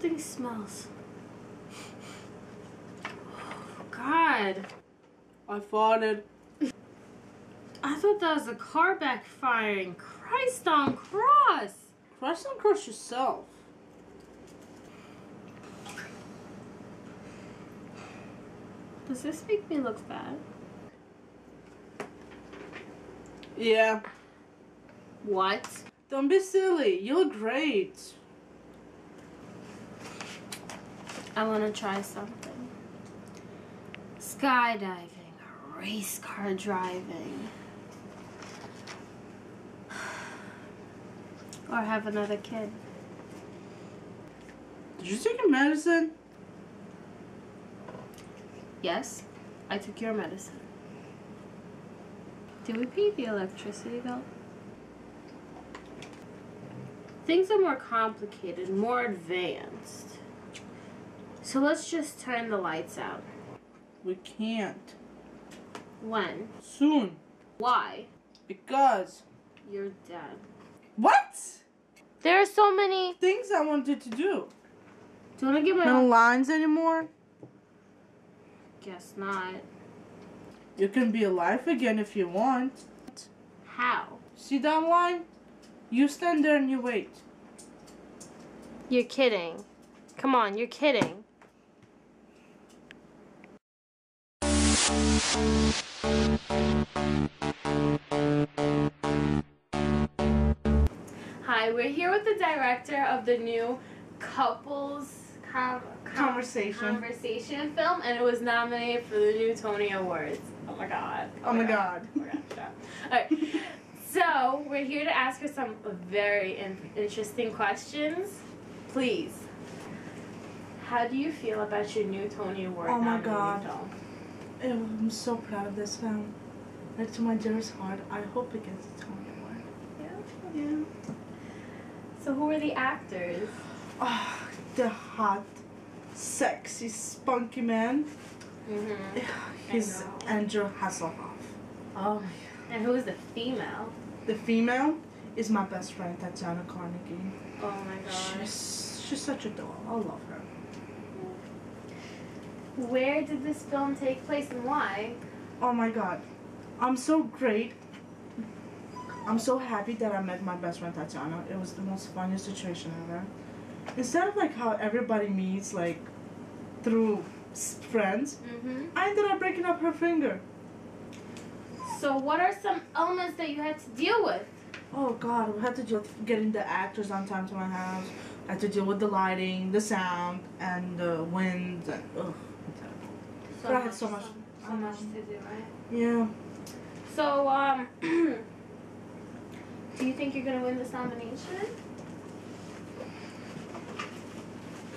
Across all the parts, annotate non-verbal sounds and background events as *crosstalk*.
Something smells. Oh, God. I farted. I thought that was a car backfiring. Christ on cross. Crush and cross yourself. Does this make me look bad? Yeah. What? Don't be silly. You look great. I want to try something. Skydiving, race car driving, *sighs* or have another kid. Did you take your medicine? Yes, I took your medicine. Did we pay the electricity bill? Things are more complicated, more advanced. So let's just turn the lights out. We can't. When? Soon. Why? Because. You're dead. What? There are so many. Things I wanted to do. Do you want to get my No lines anymore? Guess not. You can be alive again if you want. How? See that line? You stand there and you wait. You're kidding. Come on, you're kidding. Hi, we're here with the director of the new Couples Com- Conversation. Conversation film, and it was nominated for the new Tony Awards. Oh my god. Oh my god. Oh my god. shut. Alright. So, we're here to ask her some very in- interesting questions. Please. How do you feel about your new Tony Award Oh my God. film? I'm so proud of this film. Like to my dearest heart, I hope it gets a Tony Award. Yeah. Yeah. So, who are the actors? Oh, the hot, sexy, spunky man. Mm-hmm. He's. Andrew Hasselhoff. Oh, and who is the female? The female is my best friend, Tatiana Carnegie. Oh my god. She's she's such a doll. I love her. Where did this film take place and why? Oh my god. I'm so great. I'm so happy that I met my best friend Tatiana. It was the most funniest situation ever. Instead of like how everybody meets like through friends, Mm-hmm. I ended up breaking up her finger. So, what are some elements that you had to deal with? Oh god, we had to deal with getting the actors on time to my house. I had to deal with the lighting, the sound, and the wind. And, ugh. But I had so much- So, much to do, right? Yeah. So, um, *clears throat* do you think you're gonna win this nomination?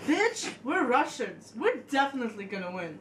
Bitch, we're Russians. We're definitely gonna win.